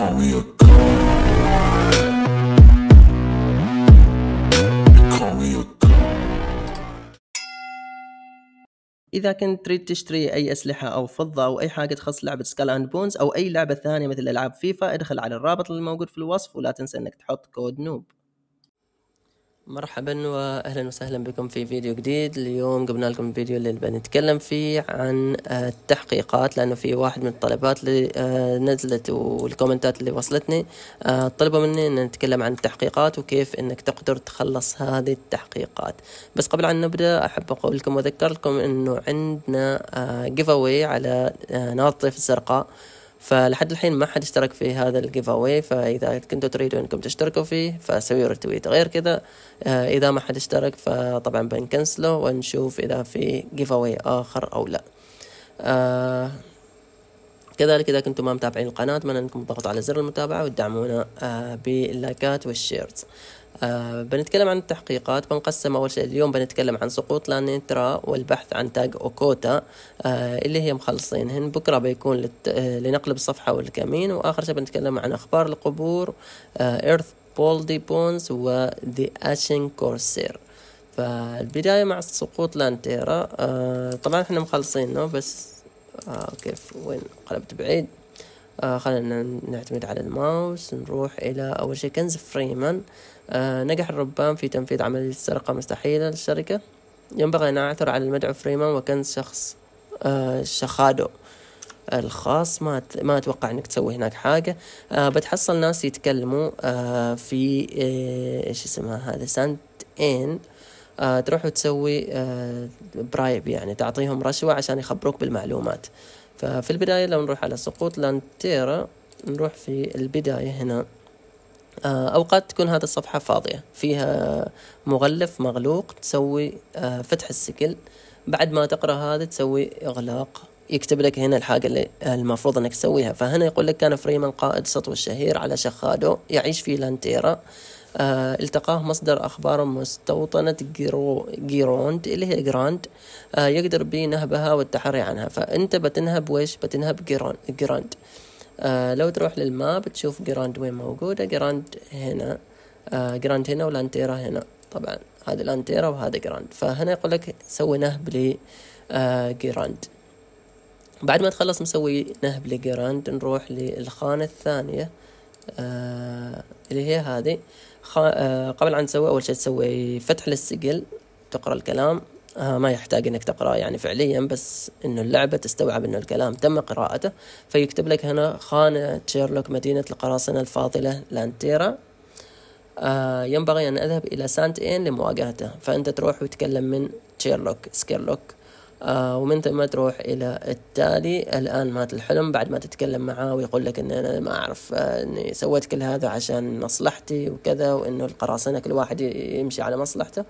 call me a. إذا كنت تريد تشتري أي أسلحة أو فضة أو أي حاجة تخص لعبة Skull and Bones أو أي لعبة ثانية مثل ألعاب فيفا ادخل على الرابط اللي موجود في الوصف ولا تنسى إنك تحط كود نوب مرحبا واهلا وسهلا بكم في فيديو جديد. اليوم جبنا لكم الفيديو اللي بنتكلم فيه عن آه، التحقيقات لأنه في واحد من الطلبات اللي آه، نزلت والكومنتات اللي وصلتني آه، طلبوا مني إن نتكلم عن التحقيقات وكيف إنك تقدر تخلص هذه التحقيقات. بس قبل أن نبدأ أحب أقول لكم وأذكر لكم إنه عندنا giveaway على آه، الطير الزرقاء. فلحد الحين ما حد اشترك في هذا ال giveaway فإذا كنتوا تريدوا انكم تشتركوا فيه فسويوا retweet غير كذا آه، إذا ما حد اشترك فطبعا بنكنسله ونشوف إذا في giveaway آخر أو لا. آه كذلك إذا كنتم ما متابعين القناة أتمنى أنكم تضغطوا على زر المتابعة وتدعمونا آه باللايكات وال shares. آه بنتكلم عن التحقيقات. بنقسم أول شيء اليوم بنتكلم عن سقوط لانيترا والبحث عن تاج أوكوتا آه اللي هي مخلصينهن. بكرة بيكون لت... آه لنقلب الصفحة والكمين. وآخر شيء بنتكلم عن أخبار القبور إيرث بولدي بونز و The Ashen Corsair فالبداية مع سقوط لانتيرا آه طبعا إحنا مخلصينه بس آه كيف وين؟ قلبت بعيد. آه خلينا نعتمد على الماوس نروح إلى أول شيء كنز فريمان. نجح الربان في تنفيذ عملية سرقة مستحيلة للشركة. ينبغي أن أعثر على المدعو فريمان وكنز شخص آه شخادو الخاص. ما ما أتوقع أنك تسوي هناك حاجة. آه بتحصل ناس يتكلموا آه في آه، إيش اسمها هذا سانت إن. آه تروح وتسوي آه برايب يعني تعطيهم رشوة عشان يخبروك بالمعلومات. ففي البداية لو نروح على سقوط لانتيرا نروح في البداية هنا. آه أوقات تكون هذه الصفحة فاضية فيها مغلف مغلوق تسوي آه فتح السجل. بعد ما تقرأ هذا تسوي إغلاق. يكتب لك هنا الحاجة اللي المفروض إنك تسويها. فهنا يقول لك كان فريمان قائد سطو الشهير على شخادو يعيش في لانتيرا. آه التقاه مصدر أخبار مستوطنة جيرو جيروند اللي هي جراند. آه يقدر بنهبها والتحري عنها. فأنت بتنهب ويش بتنهب جيرون جراند آه لو تروح لل map تشوف جراند وين موجودة جراند هنا آه جراند هنا ولانتيرا هنا. طبعا هذا لانتيرا وهذا جراند. فهنا يقول لك سوي نهب ل آه جراند. بعد ما تخلص مسوي نهب لجراند نروح للخانة الثانية آه اللي هي هذه. خ... آه قبل أن تسوي أول شيء تسوي فتح للسجل تقرأ الكلام. آه ما يحتاج إنك تقرا يعني فعليا بس إنه اللعبة تستوعب إنه الكلام تم قراءته. فيكتب لك هنا خانه شيرلوك مدينة القراصنة الفاضلة لانتيرا. آه ينبغي أن أذهب إلى سانت ان لمواجهته فأنت تروح وتكلم من شيرلوك سكيرلوك. آه ومن ثم تروح إلى التالي الآن مات الحلم بعد ما تتكلم معاه ويقول لك إن أنا ما أعرف آه إني سويت كل هذا عشان مصلحتي وكذا وإنه القراصنة كل واحد يمشي على مصلحته.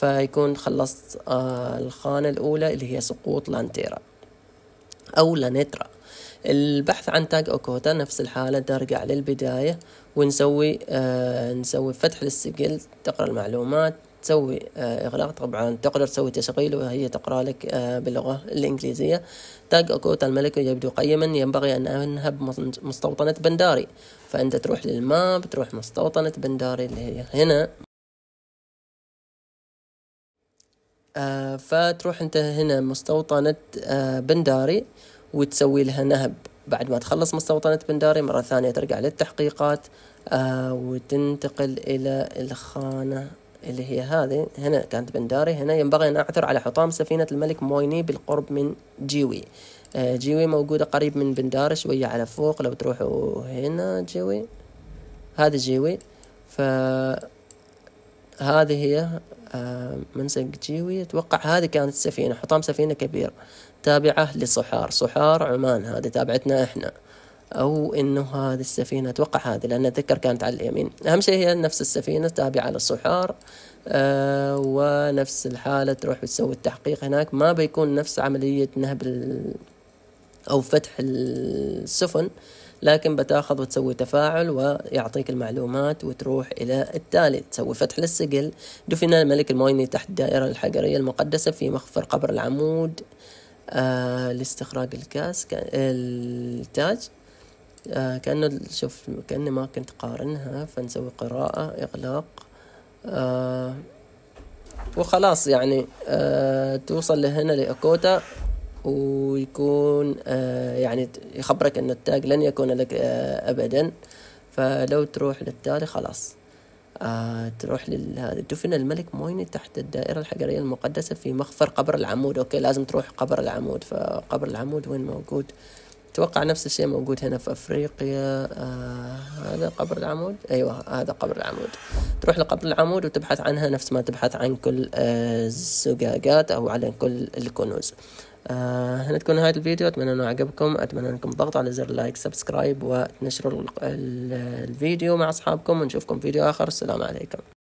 فيكون خلصت آه الخانة الأولى اللي هي سقوط لانتيرا أو لانيترا البحث عن تاج أوكوتا نفس الحالة ترجع للبداية ونسوي آه نسوي فتح للسجل تقرأ المعلومات تسوي آه إغلاق. طبعا تقدر تسوي تشغيل وهي تقرأ لك باللغة الإنجليزية. تاج أوكوتا الملكي يبدو قيما ينبغي أن أنهب مص- مستوطنة بنداري. فأنت تروح لل map تروح مستوطنة بنداري اللي هي هنا. آه فتروح انت هنا مستوطنة آه بنداري وتسوي لها نهب. بعد ما تخلص مستوطنة بنداري مرة ثانية ترجع للتحقيقات آه وتنتقل إلى الخانة اللي هي هذه. هنا كانت بنداري هنا ينبغي أن أعثر على حطام سفينة الملك مويني بالقرب من جيوي. آه جيوي موجودة قريب من بنداري شوية على فوق. لو تروحوا هنا جيوي هذا جيوي. ف هذه هي آه، منسق جيوي. أتوقع هذه كانت السفينة حطام سفينة كبير تابعة لصحار. صحار عمان هذه تابعتنا إحنا. أو إنه هذه السفينة أتوقع هذه لأن أتذكر كانت على اليمين. أهم شيء هي نفس السفينة تابعة للصحار آه ونفس الحالة تروح وتسوي التحقيق هناك. ما بيكون نفس عملية نهب أو فتح السفن لكن بتاخذ وتسوي تفاعل ويعطيك المعلومات وتروح إلى التالي. تسوي فتح للسجل. دفن الملك المويني تحت الدائرة الحجرية المقدسة في مخفر قبر العمود آه لاستخراج الكاس التاج. آه كأنه شوف كأني ما كنت قارنها. فنسوي قراءة إغلاق. آه وخلاص يعني آه توصل لهنا لأكوتا. ويكون آه يعني يخبرك أن التاج لن يكون لك آه أبدا. فلو تروح للتالي خلاص. آه تروح لهذا دفن الملك مويني تحت الدائرة الحجرية المقدسة في مخفر قبر العمود. okay لازم تروح قبر العمود. فقبر العمود وين موجود؟ أتوقع نفس الشيء موجود هنا في أفريقيا. آه هذا قبر العمود؟ أيوه هذا قبر العمود. تروح لقبر العمود وتبحث عنها نفس ما تبحث عن كل آه الزجاجات أو عن كل الكنوز. هنا تكون نهاية الفيديو. أتمنى أنه عجبكم. أتمنى أنكم تضغطوا على زر like subscribe وتنشروا ال- ال- الفيديو مع أصحابكم ونشوفكم فيديو آخر. السلام عليكم.